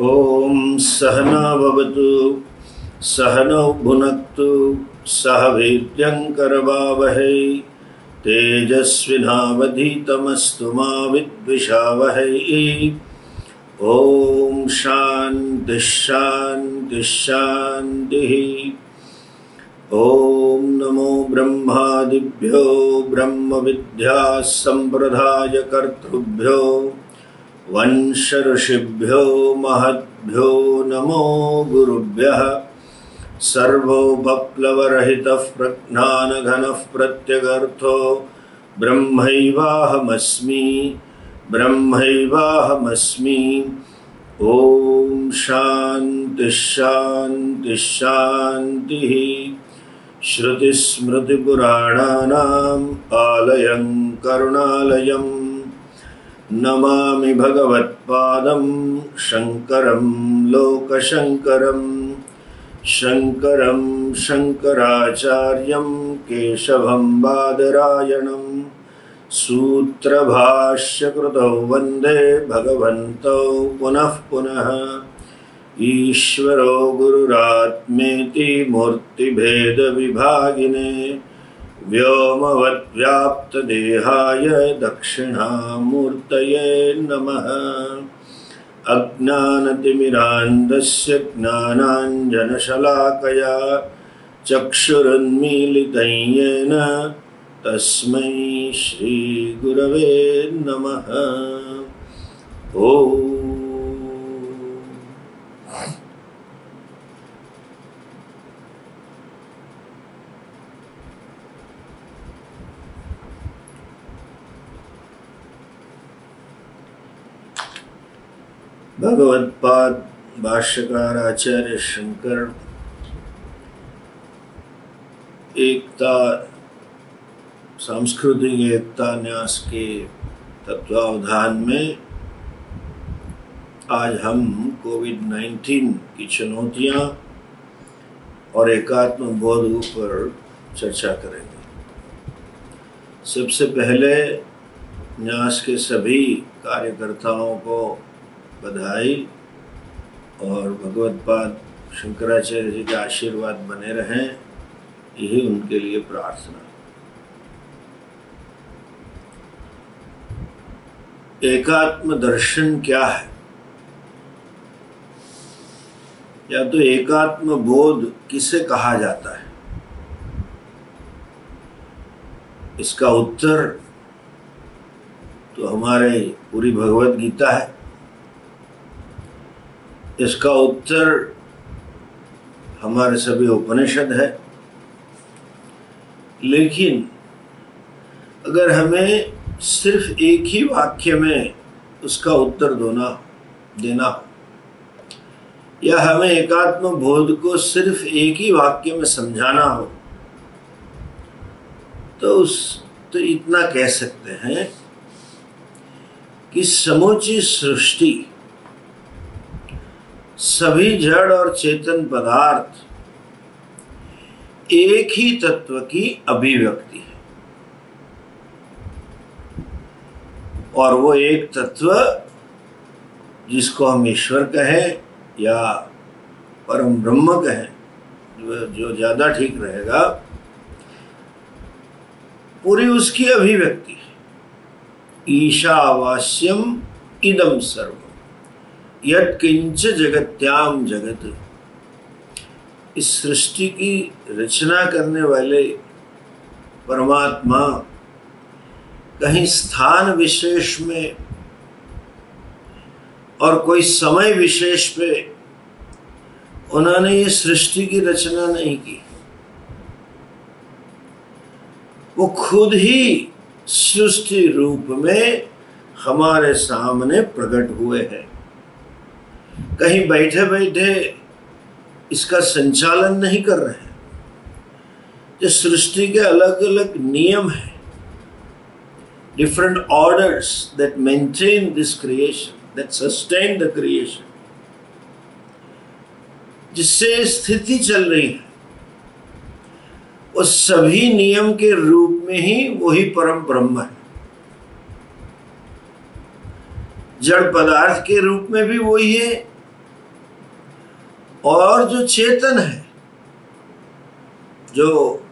ॐ सहनाववतु सहनौ भुनक्तु, सह वीर्यङ्करवावहै तेजस्विनावधीतमस्तु मा विद्विषावहै। ॐ शान्तिः शान्तिः शान्तिः। ॐ नमो ब्रह्मादिभ्यो ब्रह्मविद्याः सम्प्रदायकर्तृभ्यो वंशऋषिभ्यो महद्भ्यो नमो गुरुभ्यः। सर्वोपप्लवरहितः प्रज्ञानघनः प्रत्यगर्थो ब्रह्मैवाहमस्मि ब्रह्मैवाहमस्मि। ॐ शान्तिः शान्तिः शान्तिः। श्रुतिस्मृतिपुराणानाम् आलयं, करुणालयम्। नमामि भगवत्पादं शङ्करं, लोकशङ्करं, शङ्करं शङ्कराचार्यं केशवं बादरायणं, सूत्रभाष्यकृतौ वंदे भगवन्तौ पुनः पुनः। ईश्वरो गुरुरात्मेति मूर्तिभेदविभागिने व्योमवद्व्याप्तदेहाय दक्षिणामूर्तये नमः। अज्ञानतिमिरान्धस्य ज्ञानाञ्जनशलाकया चक्षुरुन्मीलितं येन तस्मै श्रीगुरवे नमः। ॐ भगवत्पाद भाष्यकार आचार्य शंकर एकता, सांस्कृतिक एकता, न्यास के तत्वावधान में आज हम कोविड 19 की चुनौतियाँ और एकात्म बोध पर चर्चा करेंगे। सबसे पहले न्यास के सभी कार्यकर्ताओं को बधाई और भगवत पाद शंकराचार्य जी के आशीर्वाद बने रहें, यही उनके लिए प्रार्थना। एकात्म दर्शन क्या है? या तो एकात्म बोध किसे कहा जाता है? इसका उत्तर तो हमारे पूरी भगवत गीता है। इसका उत्तर हमारे सभी उपनिषद है। लेकिन अगर हमें सिर्फ़ एक ही वाक्य में उसका उत्तर दोना, देना हो, या हमें एकात्म बोध को सिर्फ़ एक ही वाक्य में समझाना हो तो उस तो इतना कह सकते हैं कि समूची सृष्टि सभी जड़ और चेतन पदार्थ एक ही तत्व की अभिव्यक्ति है। और वो एक तत्व जिसको हम ईश्वर कहें या परम ब्रह्म कहें, जो ज़्यादा ठीक रहेगा, पूरी उसकी अभिव्यक्ति है। ईशावास्यम इदम सर्व यत्किंच जगत्याम जगत। इस सृष्टि की रचना करने वाले परमात्मा कहीं स्थान विशेष में और कोई समय विशेष पे उन्होंने ये सृष्टि की रचना नहीं की। वो खुद ही सृष्टि रूप में हमारे सामने प्रकट हुए हैं। कहीं बैठे बैठे इसका संचालन नहीं कर रहे हैं। जो सृष्टि के अलग अलग नियम हैं। Different orders that maintain this creation, that sustain the creation. जिससे स्थिति चल रही है। उस सभी नियम के रूप में ही वही परम ब्रह्म है। जड़ पदार्थ के रूप में भी वही है। और जो चेतन है, जो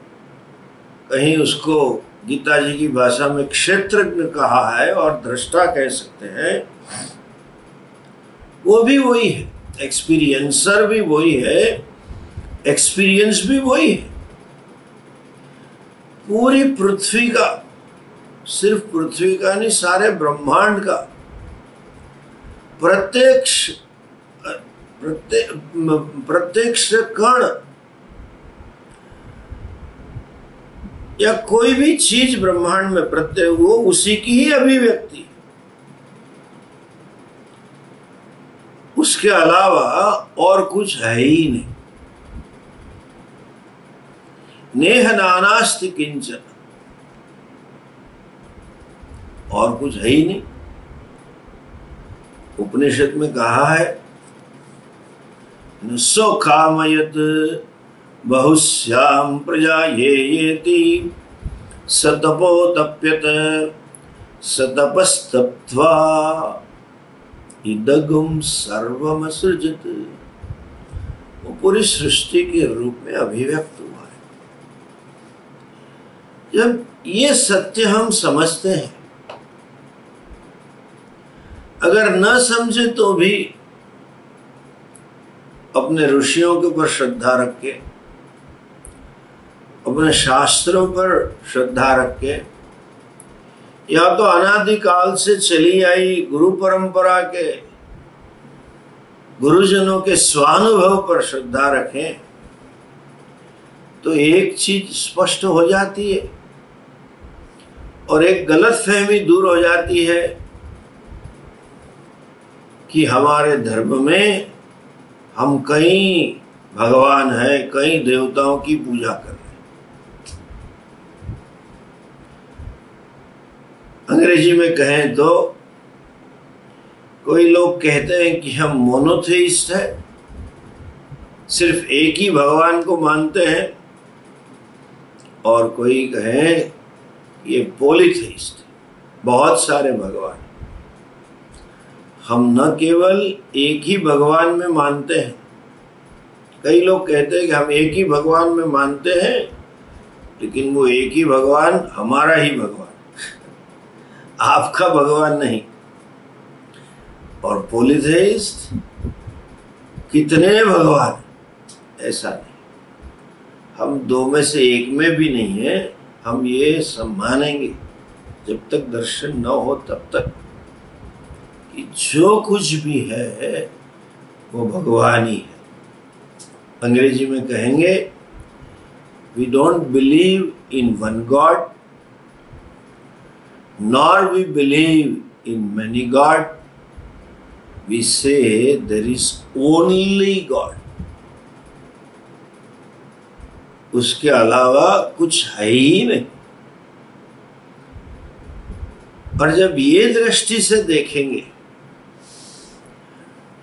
कहीं उसको गीता जी की भाषा में क्षेत्रज्ञ कहा है और दृष्टा कह सकते हैं, वो भी वही है। एक्सपीरियंसर भी वही है। एक्सपीरियंस भी वही है। पूरी पृथ्वी का, सिर्फ़ पृथ्वी का नहीं, सारे ब्रह्मांड का प्रत्यक्ष प्रत्यक्ष कण या कोई भी चीज़ ब्रह्मांड में प्रत्यय, वो उसी की ही अभिव्यक्ति। उसके अलावा और कुछ है ही नहीं। नेह नानास्ति किंचन। और कुछ है ही नहीं। उपनिषद में कहा है सो कामयत बहुश्याम प्रजा ये येति सतपो तप्यत सतपस्तप्त्वा इदगुम सर्वमसृजत। वो पूरी सृष्टि के रूप में अभिव्यक्त हुआ है। जब ये सत्य हम समझते हैं अगर न समझे तो भी अपने ऋषियों के ऊपर श्रद्धा रख के अपने शास्त्रों पर श्रद्धा रख। के या तो अनादिकाल से चली आई गुरु परंपरा के गुरुजनों के स्वानुभव पर श्रद्धा रखें तो एक चीज़ स्पष्ट हो जाती है और एक गलत फहमी दूर हो जाती है। कि हमारे धर्म में हम कई भगवान है कई देवताओं की पूजा कर रहे अंग्रेज़ी में कहें तो कोई लोग कहते हैं कि हम मोनोथेइस्ट है, सिर्फ़ एक ही भगवान को मानते हैं, और कोई कहें ये पोलिथेइस्ट बहुत सारे भगवान। हम न केवल एक ही भगवान में मानते हैं। कई लोग कहते हैं कि हम एक ही भगवान में मानते हैं, लेकिन वो एक ही भगवान हमारा ही भगवान। आपका भगवान नहीं। और पोलिथेइस्ट कितने भगवान? ऐसा नहीं। हम दो में से एक में भी नहीं है, हम ये सब मानेंगे। जब तक दर्शन न हो, तब तक कि जो कुछ भी है वो भगवान ही है। अंग्रेज़ी में कहेंगे we don't believe in one God nor we believe in many God, we say there is only God. उसके अलावा कुछ है ही नहीं। और जब ये दृष्टि से देखेंगे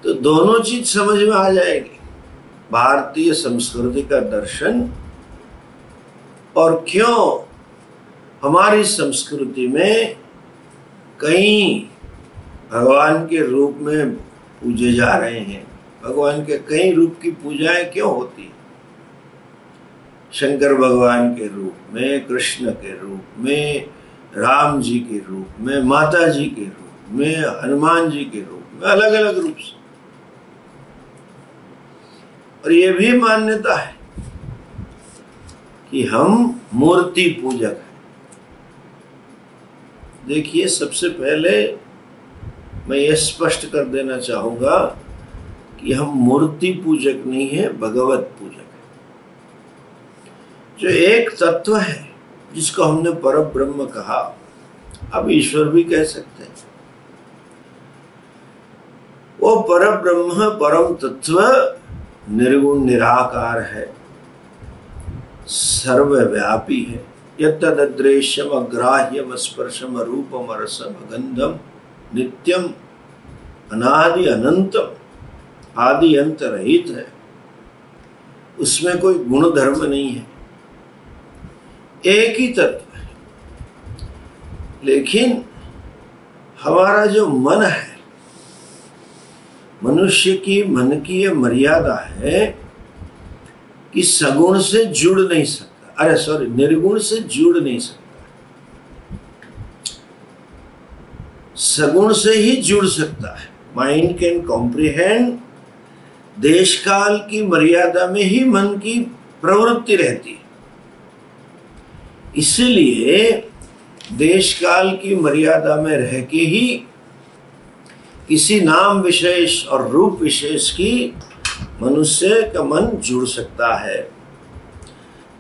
तो दोनों चीज़ समझ में आ जाएगी। भारतीय संस्कृति का दर्शन और क्यों हमारी संस्कृति में कई भगवान के रूप में पूजे जा रहे हैं। भगवान के कई रूप की पूजाएँ क्यों होती है? शंकर भगवान के रूप में, कृष्ण के रूप में, राम जी के रूप में, माता जी के रूप में, हनुमान जी के रूप में अलग अलग रूप से। और ये भी मान्यता है कि हम मूर्ति पूजक हैं। देखिए, सबसे पहले मैं ये स्पष्ट कर देना चाहूँगा कि हम मूर्ति पूजक नहीं है, भगवत पूजक है। जो एक तत्व है, जिसको हमने पर ब्रह्म कहा अब ईश्वर भी कह सकते हैं। वो पर ब्रह्म परम तत्व निर्गुण, निराकार है, सर्वव्यापी है। यद्रेश्यम अग्राह्यम स्पर्शम रूपम रसम गंधम नित्यम अनादि अनंतम आदि अंत रहित है। उसमें कोई गुण धर्म नहीं है। एक ही तत्व है। लेकिन हमारा जो मन है मनुष्य की मन की यह मर्यादा है कि सगुण से जुड़ नहीं सकता। अरे सॉरी निर्गुण से जुड़ नहीं सकता। सगुण से ही जुड़ सकता है। माइंड कैन कॉम्प्रिहेंड देश काल की मर्यादा में ही मन की प्रवृत्ति रहती है। इसलिए देश काल की मर्यादा में रह के ही किसी नाम विशेष और रूप विशेष की मनुष्य का मन जुड़ सकता है।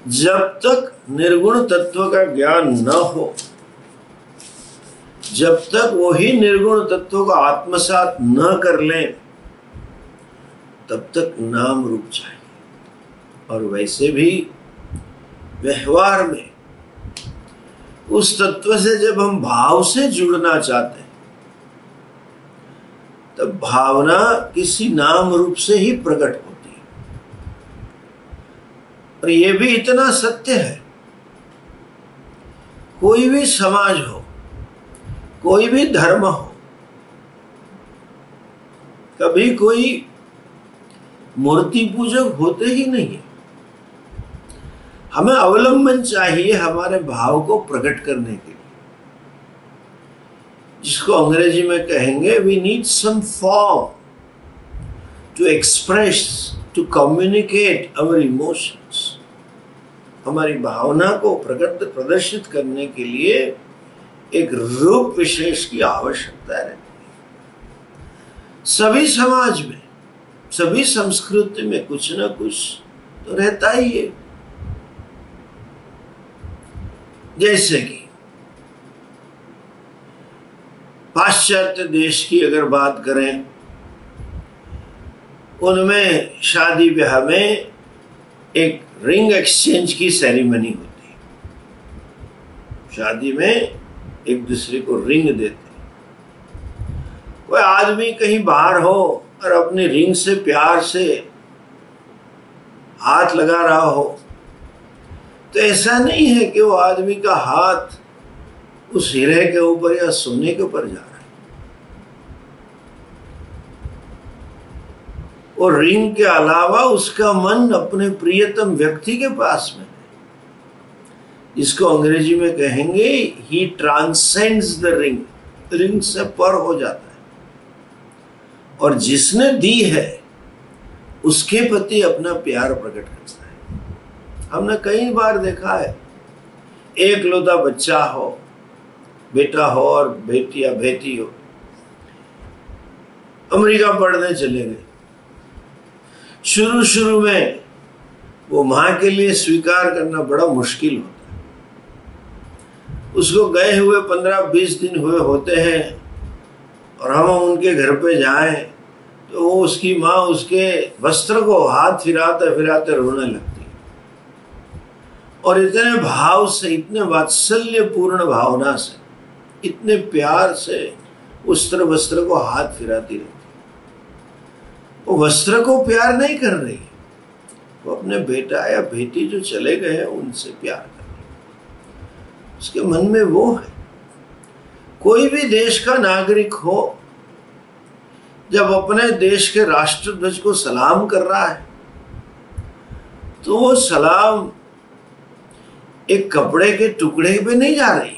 जब तक निर्गुण तत्व का ज्ञान न हो, जब तक वही निर्गुण तत्व को आत्मसात न कर लें, तब तक नाम रूप चाहिए। और वैसे भी व्यवहार में उस तत्व से जब हम भाव से जुड़ना चाहते हैं तब भावना किसी नाम रूप से ही प्रकट होती है। और यह भी इतना सत्य है। कोई भी समाज हो, कोई भी धर्म हो, कभी कोई मूर्ति पूजक होते ही नहीं है। हमें अवलंबन चाहिए हमारे भाव को प्रकट करने के जिसको अंग्रेज़ी में कहेंगे we need some form to express to communicate our emotions हमारी भावना को प्रकट प्रदर्शित करने के लिए एक रूप विशेष की आवश्यकता रहती है। सभी समाज में, सभी संस्कृति में कुछ ना कुछ तो रहता ही है। जैसे कि पाश्चात्य देश की अगर बात करें, उनमें शादी ब्याह में एक रिंग एक्सचेंज की सेरेमनी होती है। शादी में एक दूसरे को रिंग देते कोई आदमी कहीं बाहर हो और अपनी रिंग से, प्यार से हाथ लगा रहा हो तो ऐसा नहीं है कि वो आदमी का हाथ उस हीरे के ऊपर या सोने के ऊपर जा रहा है और रिंग के अलावा उसका मन अपने प्रियतम व्यक्ति के पास में इसको अंग्रेज़ी में कहेंगे he transcends the ring ring से पर हो जाता है। और जिसने दी है, उसके प्रति अपना प्यार प्रकट करता है। हमने कई बार देखा है, एक लोता बच्चा हो, बेटा हो और बेटी या बेटी हो, अमेरिका पढ़ने चले गए। शुरू शुरू में वो माँ के लिए स्वीकार करना बड़ा मुश्किल होता है। उसको गए हुए पंद्रह बीस दिन हुए होते हैं और हम उनके घर पे जाएँ तो वो उसकी माँ उसके वस्त्र को हाथ फिराते फिराते रोने लगती और इतने भाव से, इतने वात्सल्य पूर्ण भावना से, इतने प्यार से वस्त्र वस्त्र को हाथ फिराती रहती वो वस्त्र को प्यार नहीं कर रही। वो अपने बेटा या बेटी जो चले गए हैं, उनसे प्यार कर रही उसके मन में वो है। कोई भी देश का नागरिक हो, जब अपने देश के राष्ट्रध्वज को सलाम कर रहा है तो वो सलाम एक कपड़े के टुकड़े पे नहीं जा रही।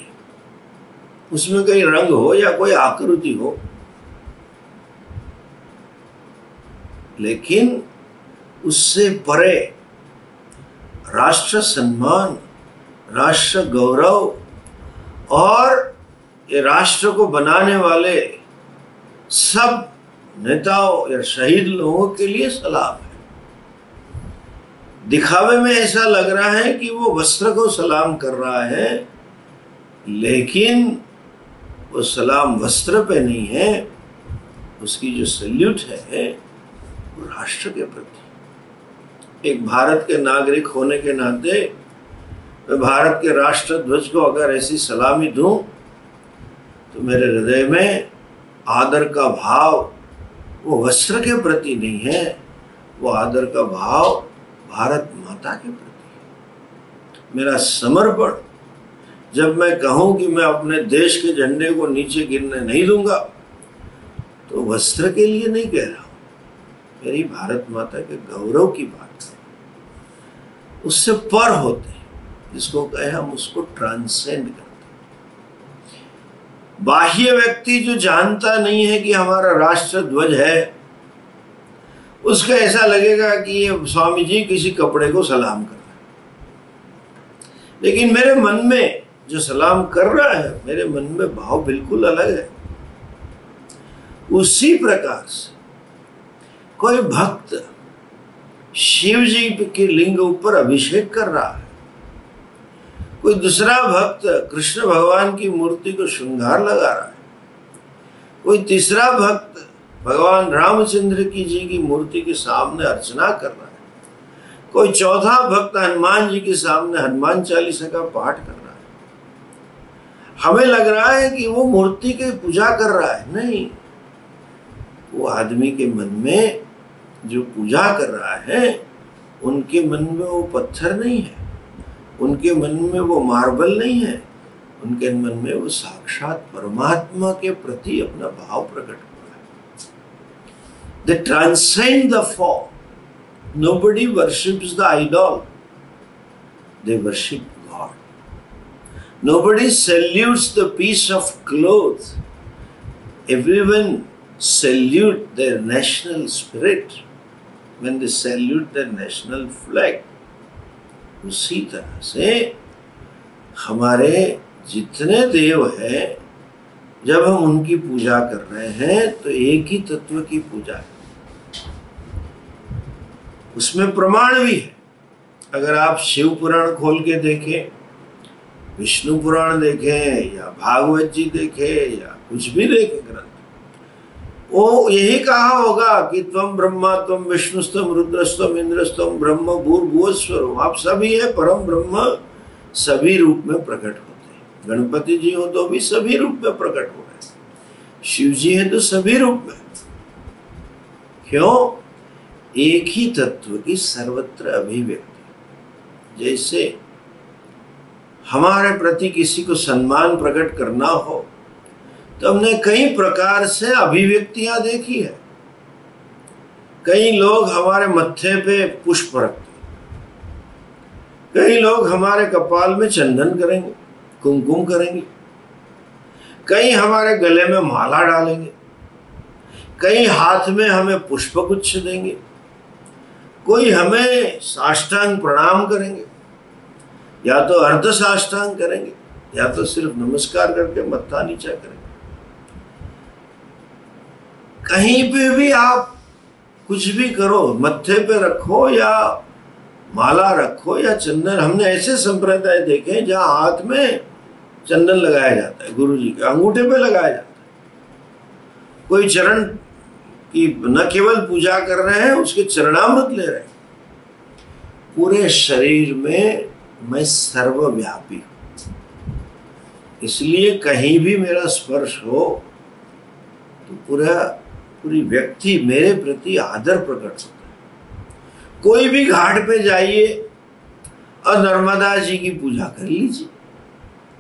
उसमें कोई रंग हो या कोई आकृति हो लेकिन उससे परे राष्ट्र सम्मान, राष्ट्र गौरव और ये राष्ट्र को बनाने वाले सब नेताओं या शहीद लोगों के लिए सलाम है। दिखावे में ऐसा लग रहा है कि वो वस्त्र को सलाम कर रहा है, लेकिन वो सलाम वस्त्र पे नहीं है, उसकी जो सल्यूट है राष्ट्र के प्रति। एक भारत के नागरिक होने के नाते मैं भारत के राष्ट्र ध्वज को अगर ऐसी सलामी दूँ तो मेरे हृदय में आदर का भाव वो वस्त्र के प्रति नहीं है, वो आदर का भाव भारत माता के प्रति है। मेरा समर्पण, जब मैं कहूँ कि मैं अपने देश के झंडे को नीचे गिरने नहीं दूँगा तो वस्त्र के लिए नहीं कह रहा। मेरी भारत माता के गौरव की बात है। उससे पर होते हैं, जिसको कहे हम उसको ट्रांसेंड करते बाह्य व्यक्ति जो जानता नहीं है कि हमारा राष्ट्र ध्वज है, उसका ऐसा लगेगा कि ये स्वामी जी किसी कपड़े को सलाम कर रहे लेकिन मेरे मन में जो सलाम कर रहा है, मेरे मन में भाव बिल्कुल अलग है। उसी प्रकार से कोई भक्त शिव जी के लिंग ऊपर अभिषेक कर रहा है। कोई दूसरा भक्त कृष्ण भगवान की मूर्ति को श्रृंगार लगा रहा है। कोई तीसरा भक्त भगवान रामचंद्र की जी की मूर्ति के सामने अर्चना कर रहा है। कोई चौथा भक्त हनुमान जी के सामने हनुमान चालीसा का पाठ कर रहा है। हमें लग रहा है कि वो मूर्ति की पूजा कर रहा है। नहीं, वो आदमी के मन में जो पूजा कर रहा है, उनके मन में वो पत्थर नहीं है। उनके मन में वो मार्बल नहीं है। उनके मन में वो साक्षात परमात्मा के प्रति अपना भाव प्रकट हुआ है they transcend the form nobody worships the idol they worship God nobody salutes the piece of cloth everyone salute their national spirit. When they salute their national flag, उसी तरह से हमारे जितने देव हैं, जब हम उनकी पूजा कर रहे हैं तो एक ही तत्व की पूजा। है उसमें प्रमाण भी है। अगर आप शिव पुराण खोल के देखें, विष्णु पुराण देखें, या भागवत जी देखें, या कुछ भी देखें वो यही कहा होगा कि तुम ब्रह्मा तुम विष्णुस्तम रुद्रस्तम इंद्रस्तम ब्रह्म भूर्भुवस्वर आप सभी है, परम ब्रह्म सभी रूप में प्रकट होते हैं। गणपति जी हो तो भी सभी रूप में प्रकट हो रहे शिव जी है तो सभी रूप में। क्यों? एक ही तत्व की सर्वत्र अभिव्यक्ति। जैसे हमारे प्रति किसी को सम्मान प्रकट करना हो तो हमने कई प्रकार से अभिव्यक्तियाँ देखी है। कई लोग हमारे मत्थे पे पुष्प रखते कई लोग हमारे कपाल में चंदन करेंगे, कुमकुम करेंगे। कई हमारे गले में माला डालेंगे। कई हाथ में हमें पुष्प गुच्छ देंगे। कोई हमें साष्टांग प्रणाम करेंगे। या तो अर्ध साष्टांग करेंगे, या तो सिर्फ़ नमस्कार करके मत्था नीचा करेंगे। कहीं पे भी आप कुछ भी करो, मत्थे पे रखो या माला रखो या चंदन, हमने ऐसे संप्रदाय देखे जहाँ हाथ में चंदन लगाया जाता है गुरु जी के अंगूठे पे लगाया जाता है। कोई चरण की न केवल पूजा कर रहे हैं, उसके चरणामृत ले रहे हैं। पूरे शरीर में मैं सर्वव्यापी हूँ। इसलिए कहीं भी मेरा स्पर्श हो तो पूरा पूरी व्यक्ति मेरे प्रति आदर प्रकट होता है। कोई भी घाट पे जाइए, और नर्मदा जी की पूजा कर लीजिए।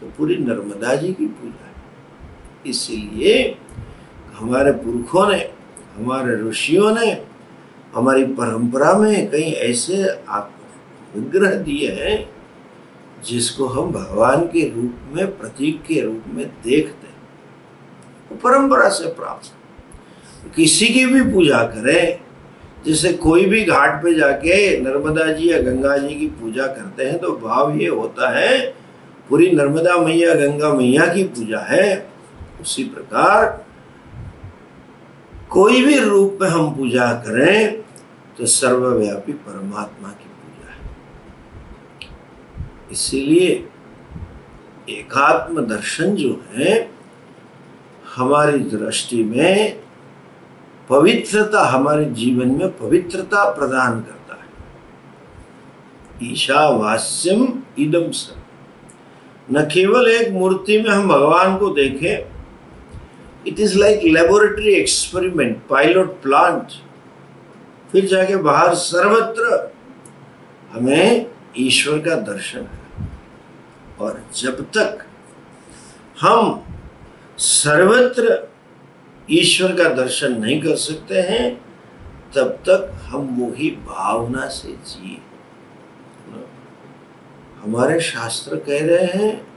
तो पूरी नर्मदा जी की पूजा है। इसीलिए हमारे पुरखों ने, हमारे ऋषियों ने, हमारी परंपरा में कई ऐसे विग्रह दिए हैं, जिसको हम भगवान के रूप में, प्रतीक के रूप में देखते हैं। वो परंपरा से प्राप्त किसी की भी पूजा करें, जैसे कोई भी घाट पे जाके नर्मदा जी या गंगा जी की पूजा करते हैं तो भाव ये होता है, पूरी नर्मदा मैया, गंगा मैया की पूजा है, उसी प्रकार कोई भी रूप में हम पूजा करें तो सर्वव्यापी परमात्मा की पूजा है। इसीलिए एकात्म दर्शन जो है, हमारी दृष्टि में पवित्रता हमारे जीवन में पवित्रता प्रदान करता है। ईशावास्यम इदम सर न केवल एक मूर्ति में हम भगवान को देखें it is like laboratory experiment pilot plant फिर जाके बाहर सर्वत्र हमें ईश्वर का दर्शन है। और जब तक हम सर्वत्र ईश्वर का दर्शन नहीं कर सकते हैं, तब तक हम वही भावना से जिए। हमारे शास्त्र कह रहे हैं,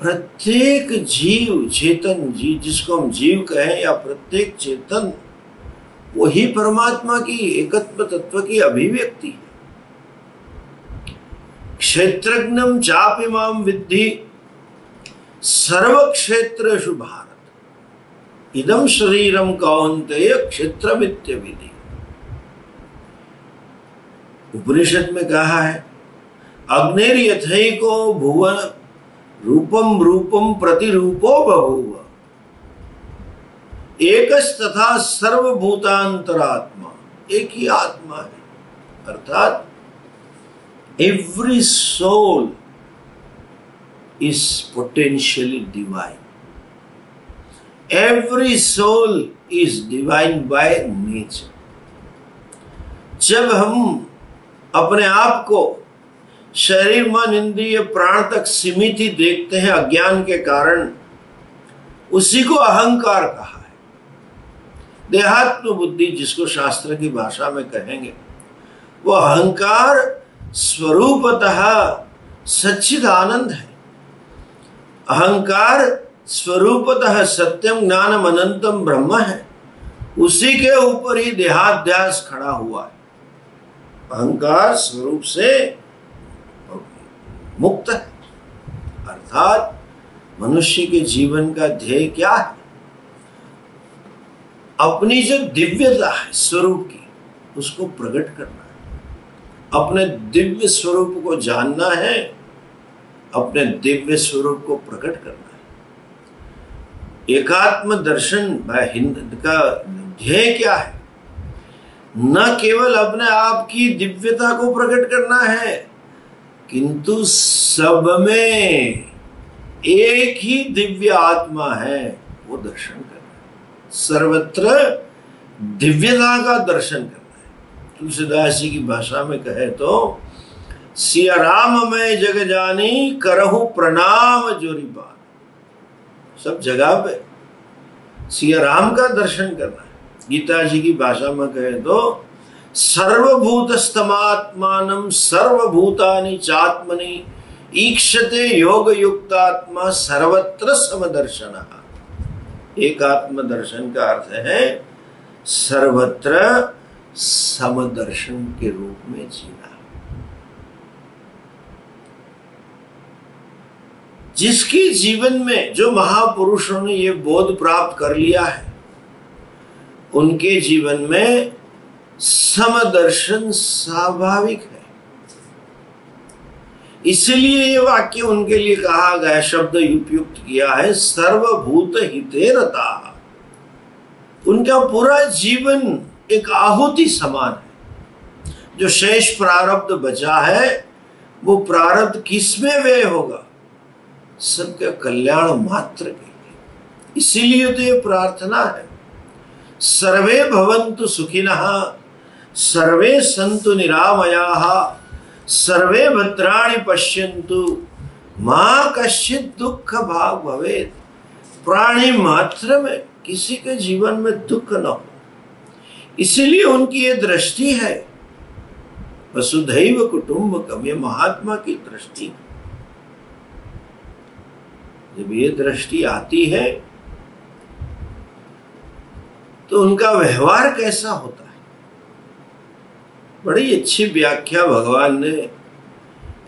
प्रत्येक जीव, चेतन जीव जिसको हम जीव कहें या प्रत्येक चेतन, वही परमात्मा की एकत्व तत्व की अभिव्यक्ति है। क्षेत्रज्ञम चापिमाम विद्धि सर्व क्षेत्र भारत। इदम शरीरम कौनते क्षेत्र विधि उपनिषद में कहा है, अग्निर यथको भुवन रूपम रूपम प्रतिरूपो बभूव। एक तथा सर्वभूतांतरात्मा एक ही आत्मा है। अर्थात every soul is potentially divine every soul is divine by nature जब हम अपने आप को शरीर, मन, इंद्रिय, प्राण तक सीमित ही देखते हैं अज्ञान के कारण, उसी को अहंकार कहा है। देहात्म बुद्धि जिसको शास्त्र की भाषा में कहेंगे, वो अहंकार स्वरूपतः सच्चिद आनंद है। अहंकार स्वरूपतः सत्यम ज्ञानम अनंतम ब्रह्म है। उसी के ऊपर ही देहाध्यास खड़ा हुआ है। अहंकार स्वरूप से मुक्त है। अर्थात मनुष्य के जीवन का ध्येय क्या है? अपनी जो दिव्यता है स्वरूप की, उसको प्रकट करना है। अपने दिव्य स्वरूप को जानना है, अपने दिव्य स्वरूप को प्रकट करना है। एकात्म दर्शन हिंद का ध्येय क्या है? न केवल अपने आप की दिव्यता को प्रकट करना है, किंतु सब में एक ही दिव्य आत्मा है, वो दर्शन करना है। सर्वत्र दिव्यता का दर्शन करना है। तुलसीदास जी की भाषा में कहे तो सिया राम मैं जग जानी, करहु प्रणाम जोरी बात सब जगह पे। सिया राम का दर्शन करना है। गीता जी की भाषा में कहे तो सर्वभूत स्तमात्मान सर्वभूतानि चात्मनि ईक्षते योग युक्तात्मा सर्वत्र समदर्शन। एक आत्म दर्शन का अर्थ है, सर्वत्र समदर्शन के रूप में जीना। जिसके जीवन में जो महापुरुषों ने ये बोध प्राप्त कर लिया है, उनके जीवन में समदर्शन स्वाभाविक है। इसलिए ये वाक्य उनके लिए कहा गया, शब्द उपयुक्त किया है, सर्वभूत हितेरता उनका पूरा जीवन एक आहुति समान है। जो शेष प्रारब्ध बचा है, वो प्रारब्ध किसमें व्यय होगा? सबके कल्याण मात्र के लिए। इसीलिए तो ये प्रार्थना है, सर्वे भवंतु सुखिनः, सर्वे संतु निरामया, सर्वे भद्राणि पश्यन्तु, माँ कश्चित दुख भाग भवे प्राणी मात्र में किसी के जीवन में दुख न हो। इसीलिए उनकी ये दृष्टि है, वसुधैव कुटुंबकम, ये महात्मा की दृष्टि जब ये दृष्टि आती है तो उनका व्यवहार कैसा होता है? बड़ी अच्छी व्याख्या भगवान ने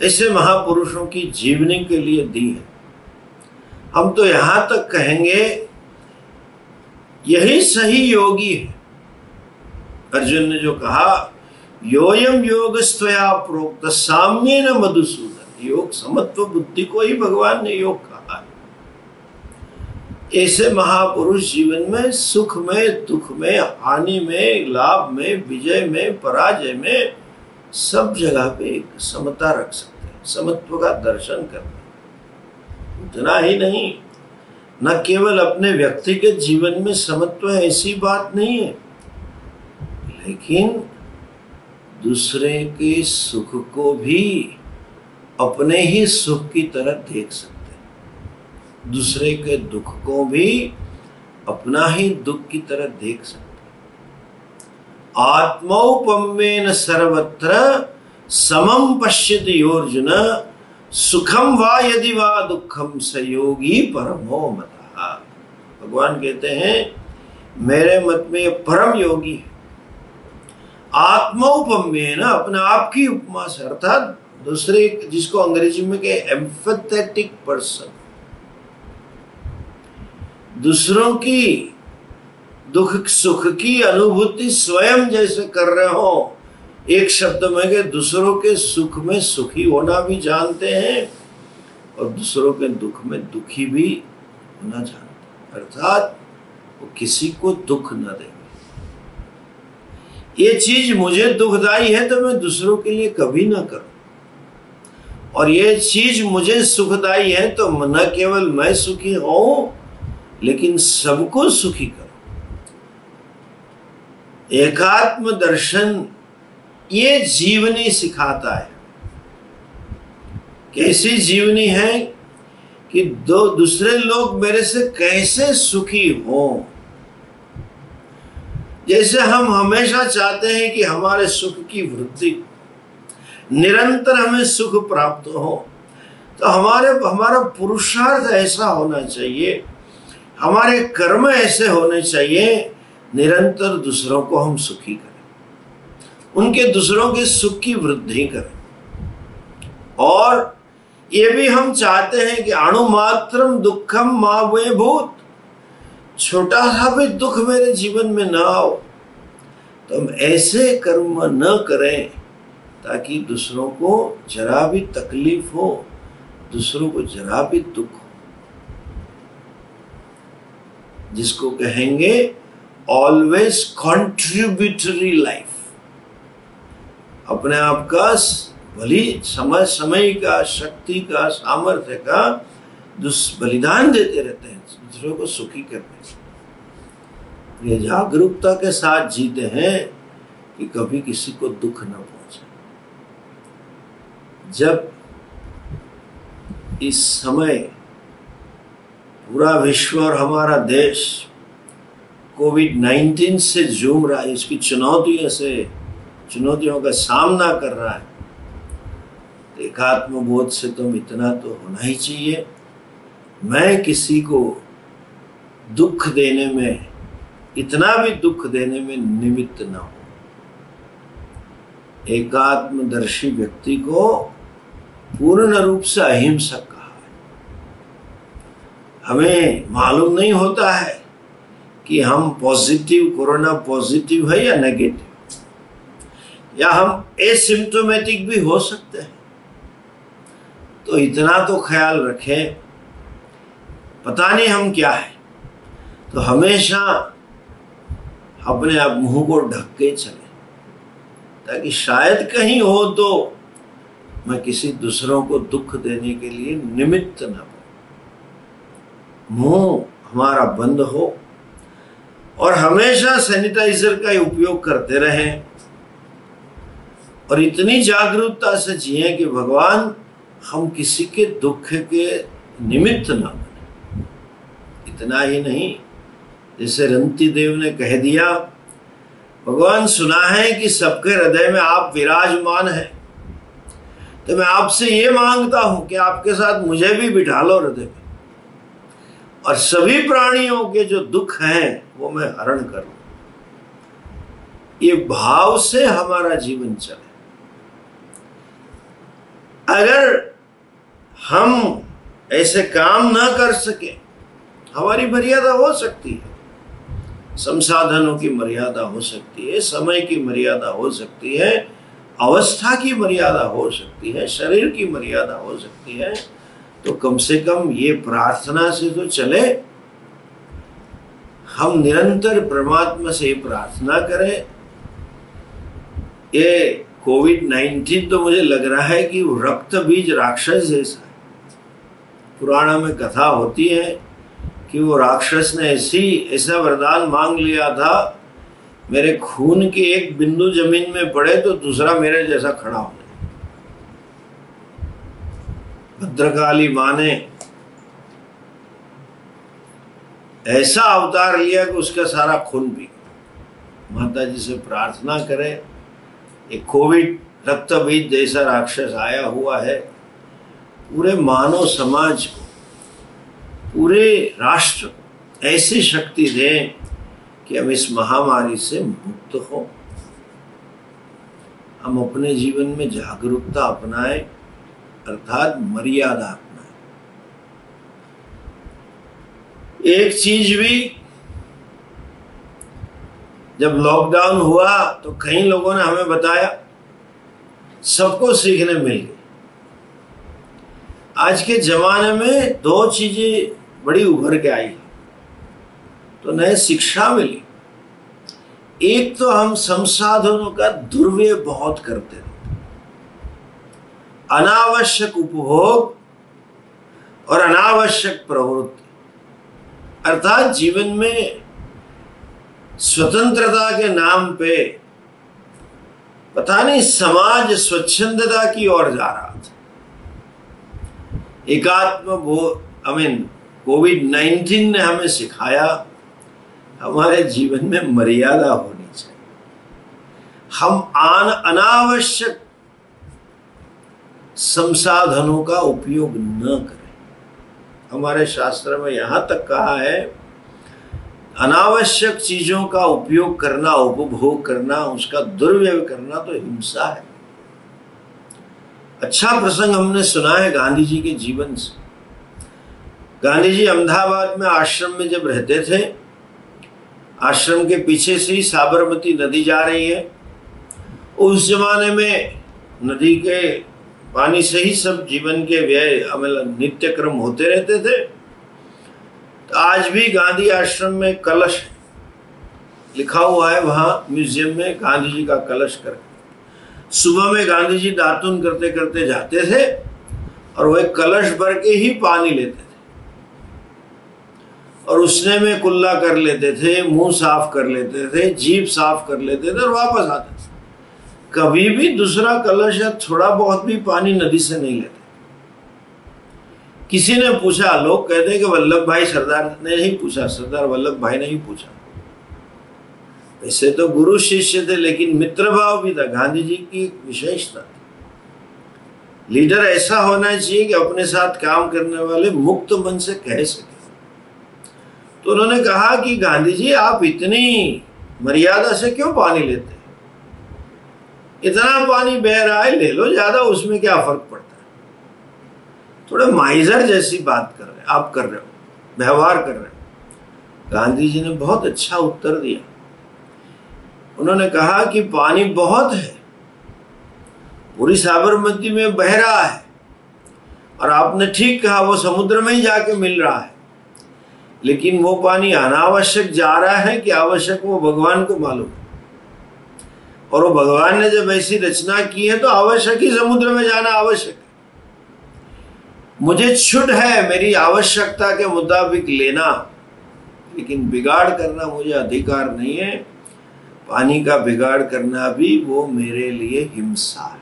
ऐसे महापुरुषों की जीवनी के लिए दी है। हम तो यहाँ तक कहेंगे, यही सही योगी है। अर्जुन ने जो कहा, योयम योग स्वया प्रोक्त साम्य न मधुसूदन। योग समत्व बुद्धि को ही भगवान ने योग ऐसे महापुरुष जीवन में सुख में, दुख में, हानि में, लाभ में, विजय में, पराजय में सब जगह पे समता रख सकते हैं, समत्व का दर्शन करते उतना ही नहीं, न केवल अपने व्यक्तिगत जीवन में समत्व ऐसी बात नहीं है, लेकिन दूसरे के सुख को भी अपने ही सुख की तरह देख सकते दूसरे के दुख को भी अपना ही दुख की तरह देख सकते आत्मौपम्येन सर्वत्र समम पश्यत योर्जुन सुखम वा यदि वा दुखम सयोगी परमो मता। भगवान कहते हैं, मेरे मत में परम योगी है। आत्मोपम्य ना अपने आप की उपमा से, अर्थात दूसरे जिसको अंग्रेज़ी में कहे एम्फेथेटिक पर्सन दूसरों की दुख, सुख की अनुभूति स्वयं जैसे कर रहे हो, एक शब्द में के दूसरों के सुख में सुखी होना भी जानते हैं और दूसरों के दुख में दुखी भी होना जानते अर्थात वो किसी को दुख न दे ये चीज़ मुझे दुखदाई है तो मैं दूसरों के लिए कभी ना करूँ। और ये चीज़ मुझे सुखदाई है तो न केवल मैं सुखी हूँ लेकिन सबको सुखी करो। एकात्म दर्शन ये जीवनी सिखाता है। कैसी जीवनी है कि दो दूसरे लोग मेरे से कैसे सुखी हो? जैसे हम हमेशा चाहते हैं कि हमारे सुख की वृद्धि निरंतर हमें सुख प्राप्त हो तो हमारे, हमारा पुरुषार्थ ऐसा होना चाहिए हमारे कर्म ऐसे होने चाहिए, निरंतर दूसरों को हम सुखी करें। उनके दूसरों के सुख की वृद्धि करें। और ये भी हम चाहते हैं कि अणुमात्रम दुखम माँ भूत, छोटा सा भी दुख मेरे जीवन में ना आओ। तो हम ऐसे कर्म न करें ताकि दूसरों को जरा भी तकलीफ़ हो, दूसरों को जरा भी दुख हो जिसको कहेंगे ऑलवेज कॉन्ट्रीब्यूटरी लाइफ अपने आप का भली समय समय का, शक्ति का, सामर्थ्य का बलिदान देते रहते हैं, दूसरों को सुखी करने ये जागरूकता के साथ जीते हैं कि कभी किसी को दुख न पहुँचे। जब इस समय पूरा विश्व और हमारा देश कोविड 19 से जूम रहा है। इसकी चुनौतियों से, चुनौतियों का सामना कर रहा है। तो एकात्म बोध से तुम इतना तो होना ही चाहिए। मैं किसी को दुख देने में, इतना भी दुख देने में निमित्त न हो। एकात्मदर्शी व्यक्ति को पूर्ण रूप से अहिंसक हमें मालूम नहीं होता है कि हम पॉजिटिव कोरोना पॉजिटिव है या नेगेटिव या हम एसिम्टोमेटिक भी हो सकते हैं। तो इतना तो ख्याल रखें, पता नहीं हम क्या है। तो हमेशा अपने आप मुँह को ढक के चले, ताकि शायद कहीं हो तो मैं किसी दूसरों को दुख देने के लिए निमित्त न मुँह हमारा बंद हो और हमेशा सैनिटाइजर का उपयोग करते रहें। और इतनी जागरूकता से जिए कि भगवान हम किसी के दुख के निमित्त ना बने। इतना ही नहीं, जैसे रंती देव ने कह दिया, भगवान, सुना है कि सबके हृदय में आप विराजमान हैं। तो मैं आपसे ये माँगता हूँ कि आपके साथ मुझे भी बिठा लो हृदय में। और सभी प्राणियों के जो दुख हैं, वो मैं हरण करूँ। ये भाव से हमारा जीवन चले। अगर हम ऐसे काम ना कर सके, हमारी मर्यादा हो सकती है। संसाधनों की मर्यादा हो सकती है, समय की मर्यादा हो सकती है, अवस्था की मर्यादा हो सकती है, शरीर की मर्यादा हो सकती है। तो कम से कम ये प्रार्थना से तो चले। हम निरंतर परमात्मा से प्रार्थना करें। ये कोविड नाइन्टीन तो मुझे लग रहा है कि रक्त बीज राक्षस जैसा है। पुराणों में कथा होती है कि वो राक्षस ने ऐसी ऐसा वरदान मांग लिया था, मेरे खून के एक बिंदु ज़मीन में पड़े तो दूसरा मेरे जैसा खड़ा हो जाए भद्रकाली माँ ने ऐसा अवतार लिया कि उसका सारा खून भी। माता जी से प्रार्थना करें, एक कोविड रक्तबीज जैसा राक्षस आया हुआ है। पूरे मानव समाज को, पूरे राष्ट्र को ऐसी शक्ति दें कि हम इस महामारी से मुक्त हो। हम अपने जीवन में जागरूकता अपनाएँ। अर्थात मर्यादा अपनाएँ एक चीज़ भी, जब लॉकडाउन हुआ तो कई लोगों ने हमें बताया, सबको सीखने मिल गई। आज के जमाने में दो चीज़ें बड़ी उभर के आई। तो नए शिक्षा मिली। एक तो हम संसाधनों का दुर्व्यय बहुत करते रहते अनावश्यक उपभोग और अनावश्यक प्रवृत्ति। अर्थात जीवन में स्वतंत्रता के नाम पे पता नहीं समाज स्वच्छंदता की ओर जा रहा था। एकात्म आई मीन कोविड नाइन्टीन ने हमें सिखाया, हमारे जीवन में मर्यादा होनी चाहिए। हम आन अनावश्यक संसाधनों का उपयोग न करें। हमारे शास्त्र में यहाँ तक कहा है, अनावश्यक चीज़ों का उपयोग करना, उपभोग करना, उसका दुर्व्यय करना तो हिंसा है। अच्छा प्रसंग हमने सुना है गांधी जी के जीवन से। गांधी जी अहमदाबाद में आश्रम में जब रहते थे, आश्रम के पीछे से ही साबरमती नदी जा रही है। उस जमाने में नदी के पानी से ही सब जीवन के व्यय नित्य क्रम होते रहते थे। तो आज भी गांधी आश्रम में कलश लिखा हुआ है वहाँ म्यूज़ियम में गांधी जी का कलश कर। सुबह में गांधी जी दातुन करते करते जाते थे और वह कलश भर के ही पानी लेते थे। और उसने में कुल्ला कर लेते थे, मुँह साफ़ कर लेते थे जीप साफ़ कर लेते थे और वापस आते थे। कभी भी दूसरा कलश या थोड़ा बहुत भी पानी नदी से नहीं लेते। किसी ने पूछा, लोग कहते हैं कि वल्लभ भाई सरदार ने नहीं पूछा, सरदार वल्लभ भाई ने ही पूछा। वैसे तो गुरु शिष्य थे, लेकिन मित्र भाव भी था, गांधी जी की विशेषता लीडर ऐसा होना चाहिए कि अपने साथ काम करने वाले मुक्त मन से कह सके। तो उन्होंने कहा कि गांधी जी, आप इतनी मर्यादा से क्यों पानी लेते इतना पानी बह रहा है, ले लो, ज़्यादा उसमें क्या फ़र्क पड़ता है? थोड़ा माइजर जैसी बात कर रहे आप कर रहे हो, व्यवहार कर रहे हो। गांधी जी ने बहुत अच्छा उत्तर दिया। उन्होंने कहा कि पानी बहुत है, पूरी साबरमती में बह रहा है, और आपने ठीक कहा, वो समुद्र में ही जाके मिल रहा है। लेकिन वो पानी अनावश्यक जा रहा है कि आवश्यक वो भगवान को मालूम है। और वो भगवान ने जब ऐसी रचना की है तो आवश्यक ही समुद्र में जाना आवश्यक है। मुझे छुट है मेरी आवश्यकता के मुताबिक लेना, लेकिन बिगाड़ करना मुझे अधिकार नहीं है। पानी का बिगाड़ करना भी वो मेरे लिए हिंसा है।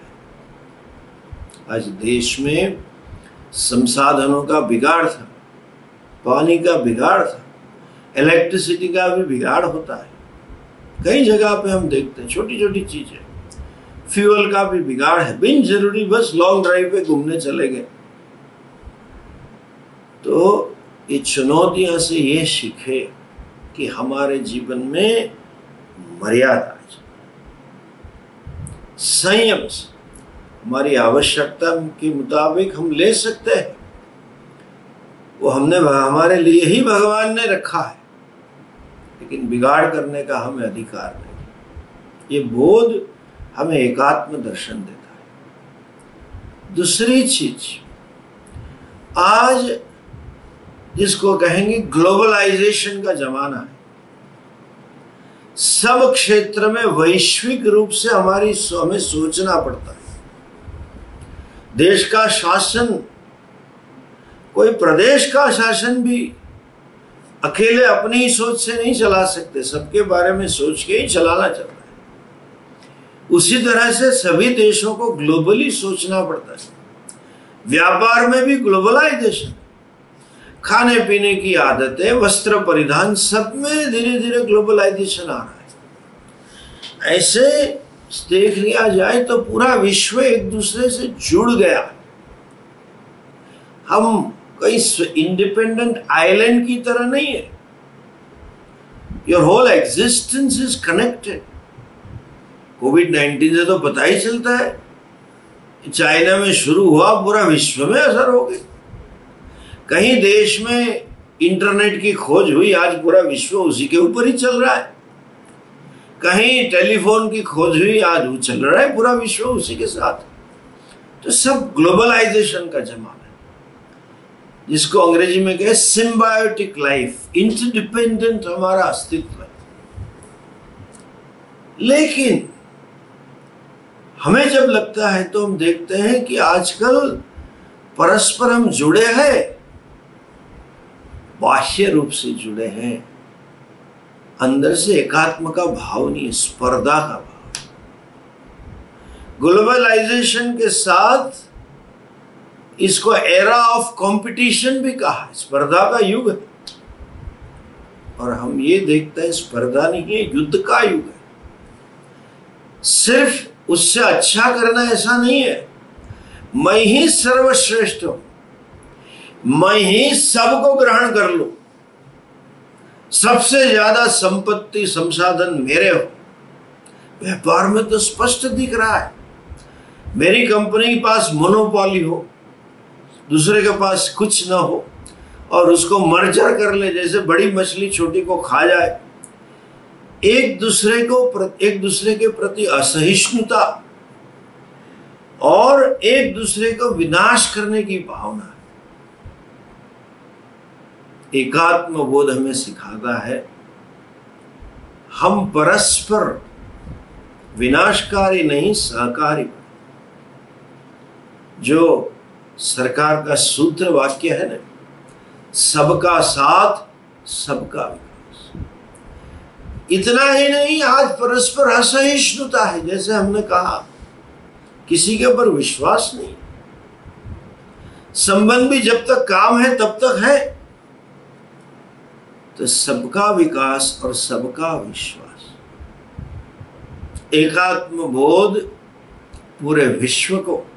आज देश में संसाधनों का बिगाड़ था, पानी का बिगाड़ था इलेक्ट्रिसिटी का भी बिगाड़ होता है। कई जगह पे हम देखते हैं छोटी छोटी चीज़ें। फ्यूल का भी बिगाड़ है बिन ज़रूरी बस लॉन्ग ड्राइव पे घूमने चले गए। तो ये चुनौतियाँ से ये सीखे कि हमारे जीवन में मर्यादा संयम से, हमारी आवश्यकता के मुताबिक हम ले सकते हैं। वो हमने, हमारे लिए ही भगवान ने रखा है। लेकिन बिगाड़ करने का हमें अधिकार नहीं। ये बोध हमें एकात्म दर्शन देता है। दूसरी चीज़, आज जिसको कहेंगे ग्लोबलाइजेशन का जमाना है, सब क्षेत्र में वैश्विक रूप से हमारी हमें सोचना पड़ता है। देश का शासन, कोई प्रदेश का शासन भी अकेले अपनी ही सोच से नहीं चला सकते, सबके बारे में सोच के ही चलाना चलता है। उसी तरह से सभी देशों को ग्लोबली सोचना पड़ता है। व्यापार में भी ग्लोबलाइजेशन खाने पीने की आदतें, वस्त्र परिधान, सब में धीरे धीरे ग्लोबलाइजेशन आ रहा है। ऐसे देख लिया जाए तो पूरा विश्व एक दूसरे से जुड़ गया। हम कोई इंडिपेंडेंट आइलैंड की तरह नहीं है। Your whole existence is connected COVID nineteen से तो पता ही चलता है। चाइना में शुरू हुआ, पूरा विश्व में असर हो गई कहीं देश में इंटरनेट की खोज हुई, आज पूरा विश्व उसी के ऊपर ही चल रहा है। कहीं टेलीफोन की खोज हुई, आज वो चल रहा है, पूरा विश्व उसी के साथ। तो सब ग्लोबलाइजेशन का जमाना। है जिसको अंग्रेज़ी में कहे सिम्बायोटिक लाइफ इंटरडिपेंडेंट हमारा अस्तित्व है। लेकिन हमें जब लगता है तो हम देखते हैं कि आजकल परस्पर हम जुड़े हैं, बाह्य रूप से जुड़े हैं। अंदर से एकात्म का भाव नहीं स्पर्धा का भाव। ग्लोबलाइजेशन के साथ इसको एरा ऑफ़ कंपटीशन भी कहा, स्पर्धा का युग है। और हम ये देखते हैं, स्पर्धा नहीं है युद्ध का युग है। सिर्फ़ उससे अच्छा करना ऐसा नहीं है। मैं ही सर्वश्रेष्ठ हूँ। मैं ही सबको ग्रहण कर लू। सबसे ज़्यादा संपत्ति संसाधन मेरे हो। व्यापार में तो स्पष्ट दिख रहा है। मेरी कंपनी के पास मोनोपॉली हो। दूसरे के पास कुछ ना हो और उसको मर्जर कर ले, जैसे बड़ी मछली छोटी को खा जाए। एक दूसरे को एक दूसरे के प्रति असहिष्णुता और एक दूसरे को विनाश करने की भावना। एकात्म बोध हमें सिखाता है, हम परस्पर विनाशकारी नहीं, सहकारी। जो सरकार का सूत्र वाक्य है ना, सबका साथ, सबका विकास। इतना ही नहीं, आज परस्पर असहिष्णुता है, जैसे हमने कहा, किसी के ऊपर विश्वास नहीं। संबंध भी जब तक काम है, तब तक है। तो सबका विकास और सबका विश्वास। एकात्म बोध पूरे विश्व को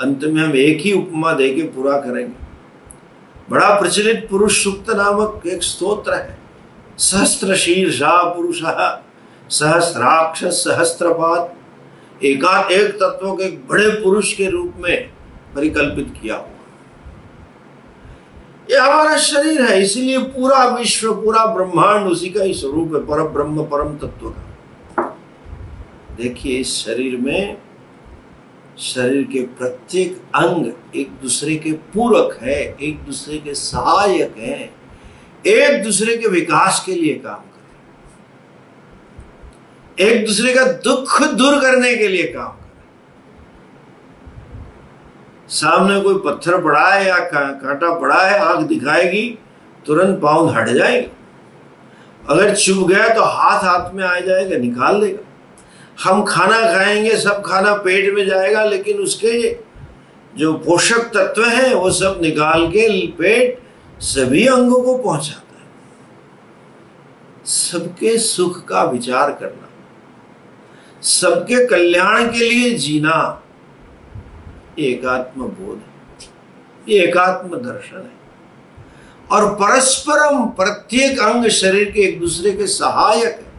अंत में हम एक ही उपमा देके पूरा करेंगे। बड़ा प्रचलित पुरुष सुक्त नामक एक स्तोत्र है। सहस्त्र शीर्षा पुरुष सहस्राक्ष सहस्त्रपात एकात एक तत्व के बड़े पुरुष के रूप में परिकल्पित किया हुआ। ये हमारा शरीर है, इसीलिए पूरा विश्व, पूरा ब्रह्मांड उसी का ही स्वरूप है पर ब्रह्म परम तत्व का। देखिए, इस शरीर में शरीर के प्रत्येक अंग एक दूसरे के पूरक है, एक दूसरे के सहायक है, एक दूसरे के विकास के लिए काम कर एक दूसरे का दुख दूर करने के लिए काम सामने कोई पत्थर पड़ा है या कांटा पड़ा है आँख दिखाएगी, तुरंत पाउंड हट जाएगी। अगर चुभ गया तो हाथ हाथ में आ जाएगा, निकाल देगा। हम खाना खाएँगे, सब खाना पेट में जाएगा, लेकिन उसके जो पोषक तत्व हैं, वो सब निकाल के पेट सभी अंगों को पहुंचाता है। सबके सुख का विचार करना, सबके कल्याण के लिए जीना एकात्म बोध है, ये एकात्म दर्शन है। और परस्परम प्रत्येक अंग शरीर के एक दूसरे के सहायक है,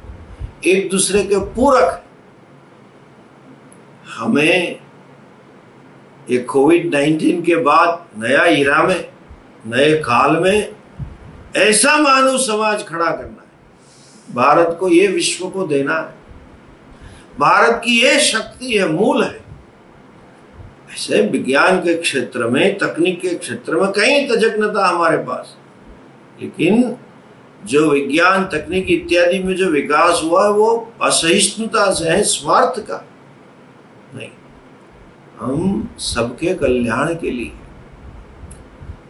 एक दूसरे के पूरक है। हमें ये कोविड नाइन्टीन के बाद नया इरा में, नए काल में ऐसा मानव समाज खड़ा करना है। भारत को ये विश्व को देना है। भारत की ये शक्ति है मूल है। ऐसे विज्ञान के क्षेत्र में, तकनीक के क्षेत्र में कई तजग्नता हमारे पास। लेकिन जो विज्ञान, तकनीक इत्यादि में जो विकास हुआ है वो असहिष्णुता से है, स्वार्थ का। नहीं। हम सबके कल्याण के लिए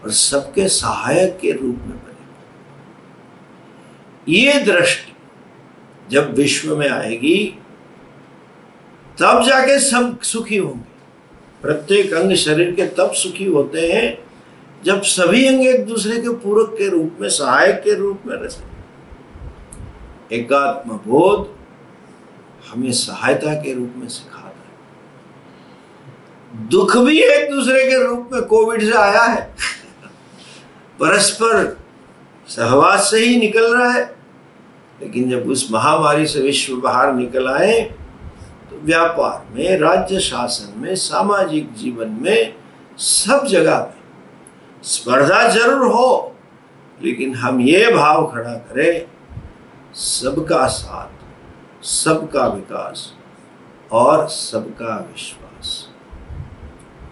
और सबके सहायक के रूप में बने। ये दृष्टि जब विश्व में आएगी, तब जाके सब सुखी होंगे। प्रत्येक अंग शरीर के तब सुखी होते हैं जब सभी अंग एक दूसरे के पूरक के रूप में, सहायक के रूप में रहते एकात्म बोध हमें सहायता के रूप में सिखाता है। दुख भी एक दूसरे के रूप में कोविड से आया है। परस्पर सहवास से ही निकल रहा है। लेकिन जब उस महामारी से विश्व बाहर निकल आए तो व्यापार में, राज्य शासन में, सामाजिक जीवन में, सब जगह में स्पर्धा ज़रूर हो, लेकिन हम ये भाव खड़ा करें, सबका साथ, सबका विकास और सबका विश्वास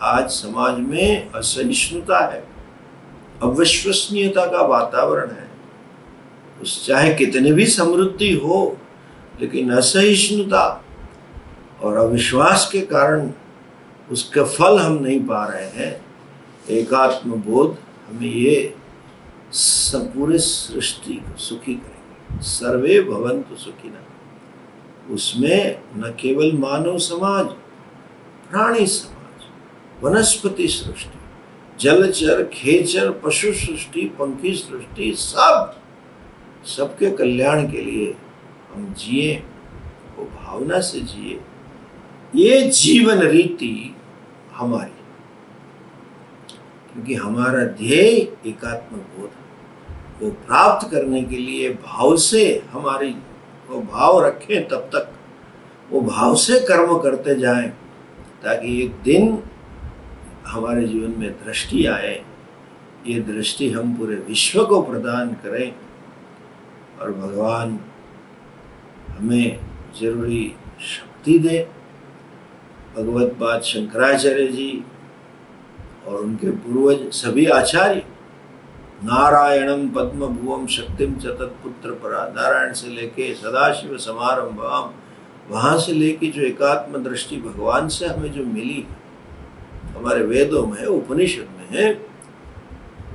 आज समाज में असहिष्णुता है, अविश्वसनीयता का वातावरण है। उस चाहे कितने भी समृद्धि हो, लेकिन असहिष्णुता और अविश्वास के कारण उसका फल हम नहीं पा रहे हैं। एकात्म बोध हमें ये सब पूरे सृष्टि को सुखी करेंगे। सर्वे भवंतु सुखी न उसमें न केवल मानव समाज, प्राणी समाज वनस्पति सृष्टि जलचर खेचर पशु सृष्टि, पंखी सृष्टि, सब, सबके कल्याण के लिए हम जिए, वो भावना से जिए। ये जीवन रीति हमारी, क्योंकि हमारा ध्येय एकात्म बोध वो प्राप्त करने के लिए भाव से हमारी, वो भाव रखें तब तक, वो भाव से कर्म करते जाएँ, ताकि एक दिन हमारे जीवन में दृष्टि आए, ये दृष्टि हम पूरे विश्व को प्रदान करें और भगवान हमें ज़रूरी शक्ति दे। भगवत पाद शंकराचार्य जी और उनके पूर्वज सभी आचार्य नारायणम पद्म भुवम शक्तिम चतत्पुत्र परा नारायण से लेके सदाशिव समारंभ वहाँ से लेके जो एकात्म दृष्टि भगवान से हमें जो मिली हमारे वेदों में, उपनिषद में है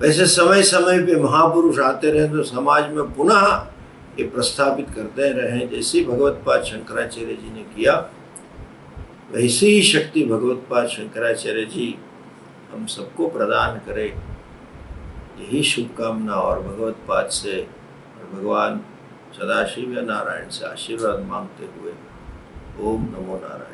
वैसे समय समय पे महापुरुष आते रहे तो समाज में पुनः ये प्रस्थापित करते रहे, जैसे भगवत पाद शंकराचार्य जी ने किया, वैसी ही शक्ति भगवत पाद शंकराचार्य जी हम सबको प्रदान करें। यही शुभकामना और भगवत पाद से और भगवान सदाशिव नारायण से आशीर्वाद मांगते हुए, ओम नमो नारायण।